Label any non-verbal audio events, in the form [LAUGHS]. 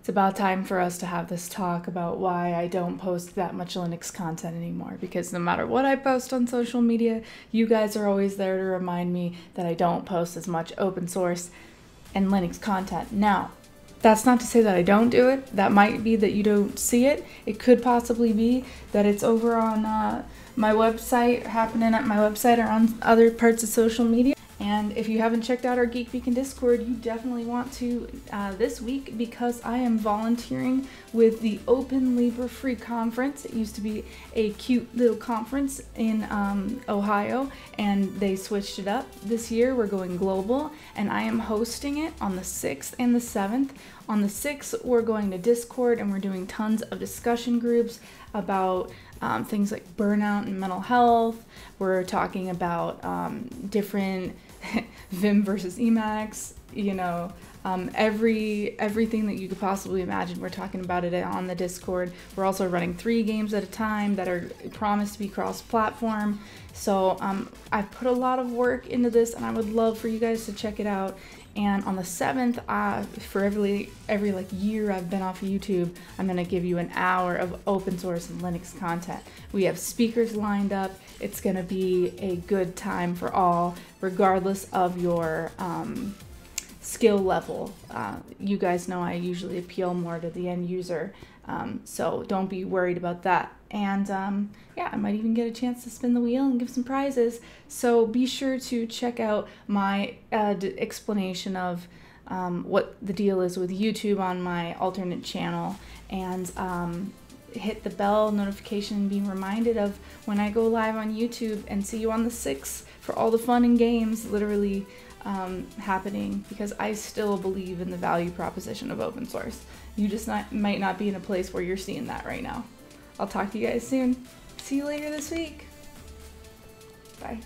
It's about time for us to have this talk about why I don't post that much Linux content anymore. Because no matter what I post on social media, you guys are always there to remind me that I don't post as much open source and Linux content. Now, that's not to say that I don't do it. That might be that you don't see it. It could possibly be that it's over on uh, my website, happening at my website or on other parts of social media. And if you haven't checked out our Geek Beacon Discord, you definitely want to uh, this week because I am volunteering with the Open Libre Free Conference. It used to be a cute little conference in um, Ohio, and they switched it up this year. We're going global, and I am hosting it on the 6th and the 7th. On the 6th, we're going to Discord and we're doing tons of discussion groups about um, things like burnout and mental health. We're talking about um, different [LAUGHS] Vim versus Emacs, you know, um, every everything that you could possibly imagine. We're talking about it on the Discord. We're also running three games at a time that are promised to be cross-platform. So um, I've put a lot of work into this, and I would love for you guys to check it out. And on the seventh, uh, for every every like year I've been off of YouTube, I'm gonna give you an hour of open source and Linux content. We have speakers lined up. It's gonna be a good time for all, regardless of your um, skill level. Uh, you guys know I usually appeal more to the end user, um, so don't be worried about that. And um, yeah, I might even get a chance to spin the wheel and give some prizes. So be sure to check out my uh, explanation of um, what the deal is with YouTube on my alternate channel and um, hit the bell notification be reminded of when I go live on YouTube and see you on the 6th for all the fun and games literally um, happening because I still believe in the value proposition of open source. You just not, might not be in a place where you're seeing that right now. I'll talk to you guys soon. See you later this week. Bye.